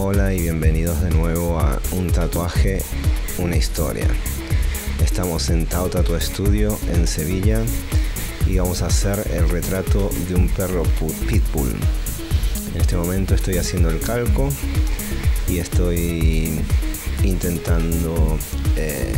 Hola y bienvenidos de nuevo a Un tatuaje, una historia. Estamos en Tao Tattoo Studio en Sevilla y vamos a hacer el retrato de un perro pitbull. En este momento estoy haciendo el calco y estoy intentando eh,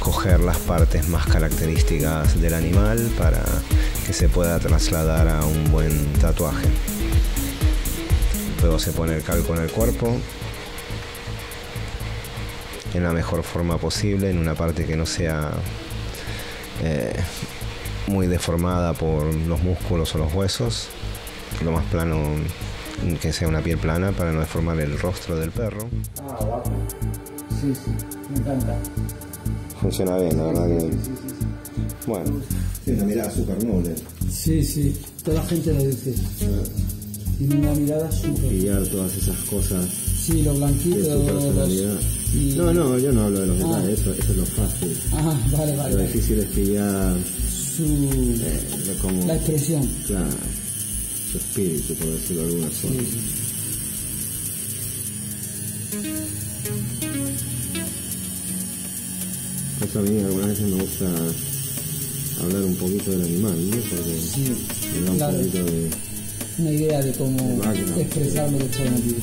coger las partes más características del animal para que se pueda trasladar a un buen tatuaje. Luego se pone el calco en el cuerpo en la mejor forma posible, en una parte que no sea eh, muy deformada por los músculos o los huesos, lo más plano que sea una piel plana para no deformar el rostro del perro. Ah, Sí, sí, me encanta. Funciona bien, la verdad que. Bueno, tiene una mirada súper noble. Sí, sí, toda la gente lo dice. Tiene una mirada súper. Pillar todas esas cosas Sí, los de blanquitos. su personalidad. los- y- No, no, yo no hablo de los Ah. detalles, eso, eso es lo fácil. Ah, vale, Lo vale. difícil es pillar Su. eh, lo como. La expresión. Claro, su espíritu, por decirlo de alguna forma. Sí, sí. Eso a mí algunas veces me gusta hablar un poquito del animal, ¿no? Porque Sí, me da un claro. poquito de... Una idea de cómo expresar lo que dibujo.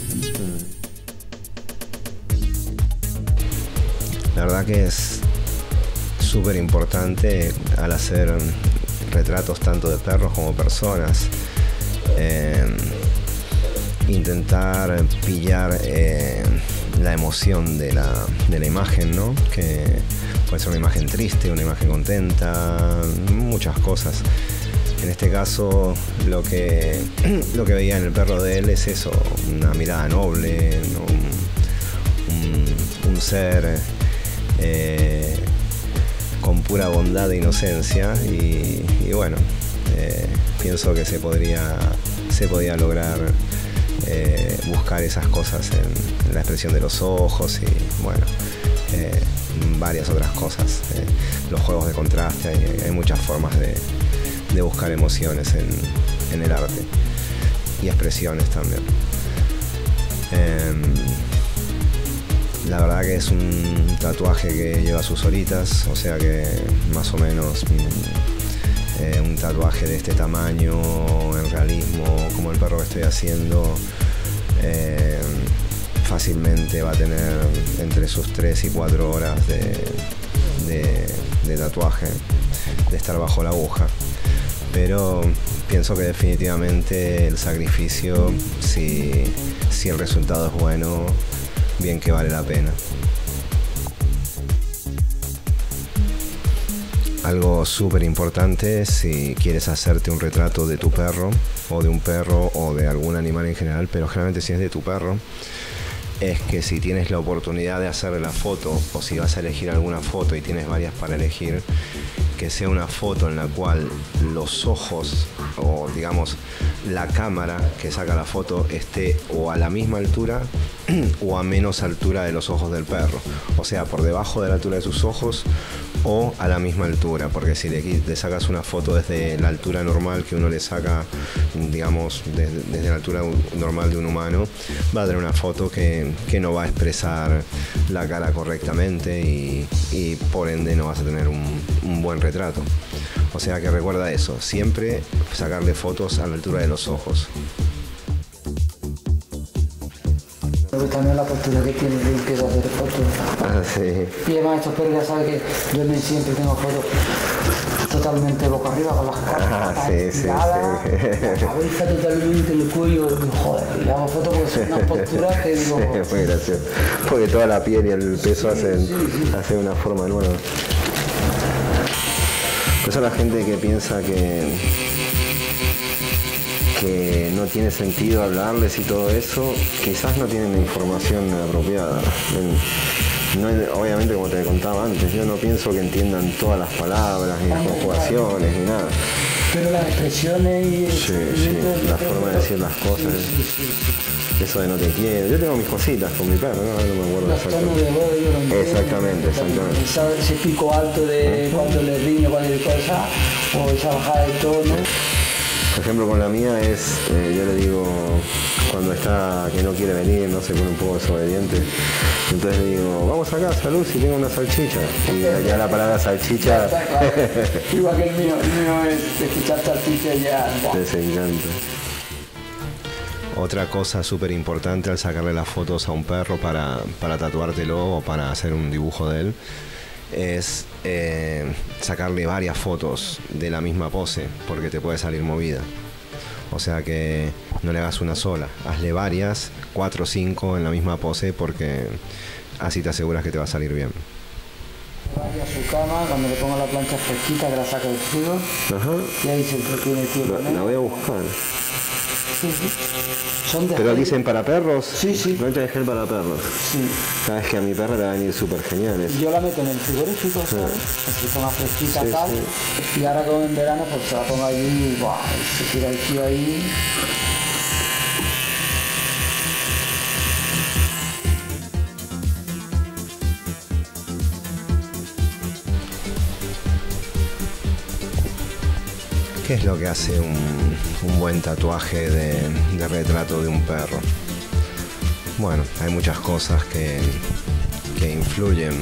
La verdad que es súper importante al hacer retratos tanto de perros como personas. eh, intentar pillar eh, la emoción de la, de la imagen, ¿no? Que puede ser una imagen triste, una imagen contenta, muchas cosas. En este caso, lo que, lo que veía en el perro de él es eso, una mirada noble, ¿no? un, ser eh, con pura bondad e inocencia y, bueno, eh, pienso que se podría, se podía lograr eh, buscar esas cosas en, la expresión de los ojos y bueno, varias otras cosas, los juegos de contraste, hay muchas formas de, de buscar emociones en, en el arte y expresiones también. Em, la verdad que es un tatuaje que lleva sus horitas, o sea que más o menos mm, eh, un tatuaje de este tamaño, en realismo, como el perro que estoy haciendo, eh, fácilmente va a tener entre sus 3 y 4 horas de- de tatuaje, de estar bajo la aguja. Pero pienso que definitivamente el sacrificio, si, si el resultado es bueno, bien que vale la pena. Algo súper importante si quieres hacerte un retrato de tu perro o de un perro o de algún animal en general, pero generalmente si es de tu perro, es que si tienes la oportunidad de hacerle la foto o si vas a elegir alguna foto y tienes varias para elegir, que sea una foto en la cual los ojos o digamos la cámara que saca la foto esté o a la misma altura o a menos altura de los ojos del perro. O sea, por debajo de la altura de sus ojos o a la misma altura, porque si le, sacas una foto desde la altura normal que uno le saca, digamos, desde, la altura normal de un humano, va a tener una foto que, que no va a expresar la cara correctamente y, y por ende no vas a tener un, un buen retrato. O sea que recuerda eso, siempre sacarle fotos a la altura de los ojos. Pero también la postura que tiene de empiezo a hacer fotos. Ah, sí. Y además estos perros ya saben que yo siempre tengo fotos totalmente boca arriba con las caras Ah, sí, sí, estiradas, sí. la cabeza totalmente el cuello joder le hago fotos porque son unas posturas que digo Es muy gracioso. Porque toda la piel y el peso hacen, hacen una forma nueva. Por eso la gente que piensa que, que no tiene sentido hablarles y todo eso, quizás no tienen la información apropiada. En- no obviamente, como te contaba antes, yo no pienso que entiendan todas las palabras, ni las conjugaciones, ni nada. pero las expresiones y Sí, sí, la forma de decir las cosas. Eso de no te quiero. Yo tengo mis cositas con mi perro, no, no me acuerdo los tonos de exactamente. voz yo lo entiendo. Exactamente, ese pico alto de cuando le riño cuando le cosa o esa bajada de tono Por ejemplo, con la mía es, eh, yo le digo, cuando está que no quiere venir, no se pone un poco desobediente, entonces le digo, vamos acá, salud, si tengo una salchicha. Y ya la palabra salchicha Igual que el mío, el mío es escuchar salchicha y ya. les encanta. Otra cosa súper importante al sacarle las fotos a un perro para, para tatuártelo o para hacer un dibujo de él es eh, sacarle varias fotos de la misma pose porque te puede salir movida. O sea que no le hagas una sola, hazle varias, cuatro o cinco en la misma pose porque así te aseguras que te va a salir bien. Vaya a su cama, cuando le pongo la plancha fresquita que la saca del frío, Ajá. y ahí se entretiene tío. La, la voy a buscar. Sí, sí. Son de Pero dicen para perros. Sí, sí. No de gel para perros. Sí. Sabes que a mi perra le van a ir súper geniales. Yo la meto en el frigorífico, ¿sabes? Así fresquita Sí, tal. Y ahora como en verano, pues se la pongo y ¡buah! y se tira el tío ahí. ¿Qué es lo que hace un, un buen tatuaje de, de retrato de un perro? Bueno, hay muchas cosas que, que influyen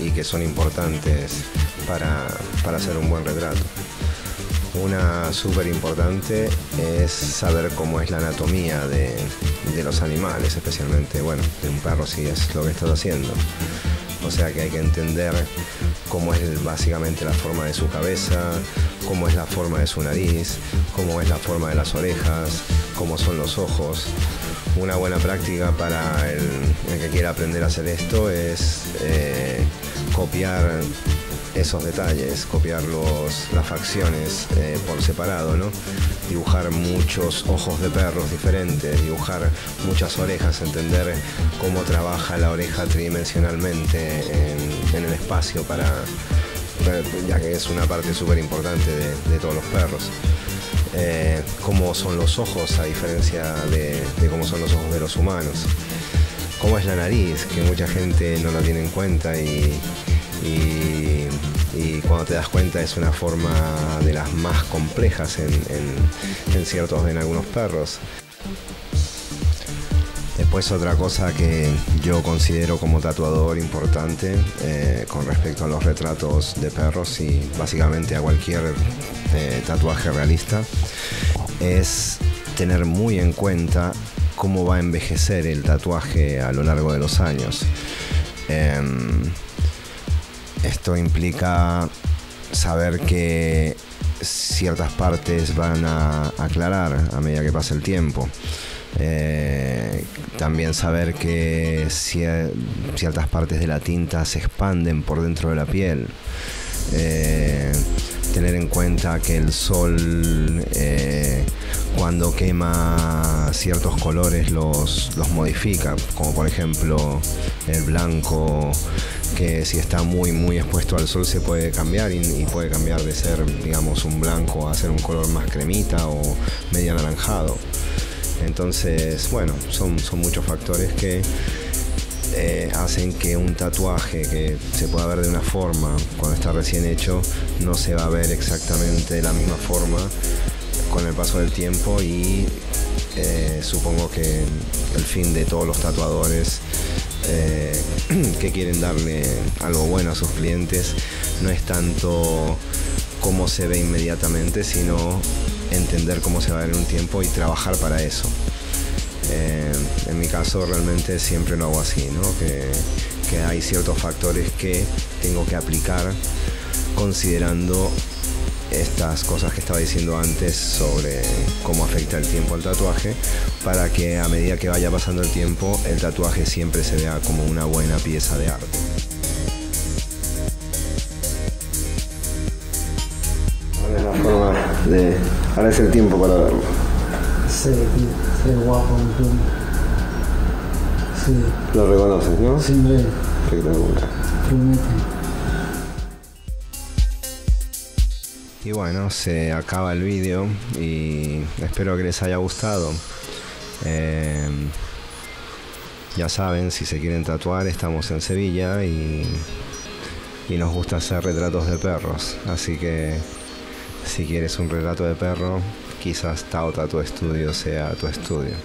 y que son importantes para, para hacer un buen retrato. Una súper importante es saber cómo es la anatomía de, de los animales, especialmente, bueno, de un perro si es lo que estás haciendo. O sea que hay que entender cómo es básicamente la forma de su cabeza, cómo es la forma de su nariz, cómo es la forma de las orejas, cómo son los ojos. Una buena práctica para el, que quiera aprender a hacer esto es eh, copiar esos detalles, copiar los- las facciones eh, por separado, ¿no? Dibujar muchos ojos de perros diferentes, dibujar muchas orejas, entender cómo trabaja la oreja tridimensionalmente en, el espacio para, ya que es una parte súper importante de, todos los perros. Eh, cómo son los ojos a diferencia de, cómo son los ojos de los humanos cómo es la nariz, que mucha gente no la tiene en cuenta y- y cuando te das cuenta es una forma de las más complejas en, ciertos, en algunos perros. Después otra cosa que yo considero como tatuador importante eh, con respecto a los retratos de perros y básicamente a cualquier eh, tatuaje realista es tener muy en cuenta cómo va a envejecer el tatuaje a lo largo de los años. Em, esto implica saber que ciertas partes van a aclarar a medida que pasa el tiempo. Eh, también saber que cier- ciertas partes de la tinta se expanden por dentro de la piel. Eh, tener en cuenta que el sol eh, cuando quema ciertos colores los, los modifica, como por ejemplo el blanco que si está muy muy expuesto al sol se puede cambiar y, puede cambiar de ser digamos un blanco a ser un color más cremita o medio anaranjado. Entonces, bueno, son, son muchos factores que eh, hacen que un tatuaje que se pueda ver de una forma cuando está recién hecho no se va a ver exactamente de la misma forma con el paso del tiempo y eh, supongo que el fin de todos los tatuadores eh, que quieren darle algo bueno a sus clientes no es tanto cómo se ve inmediatamente, sino entender cómo se va a ver en un tiempo y trabajar para eso. Eh, en mi caso realmente siempre lo hago así, que hay ciertos factores que tengo que aplicar considerando estas cosas que estaba diciendo antes sobre cómo afecta el tiempo al tatuaje para que a medida que vaya pasando el tiempo el tatuaje siempre se vea como una buena pieza de arte. Ahora es la forma de... Ahora es el tiempo para verlo. Sí, sí, guapo. Sí, Lo reconoces, ¿no? sí, me Espectacular. promete. Y bueno, se acaba el vídeo y espero que les haya gustado. Eh, ya saben, si se quieren tatuar, estamos en Sevilla y, y nos gusta hacer retratos de perros. Así que si quieres un retrato de perro, quizás Tao tu Estudio sea tu estudio.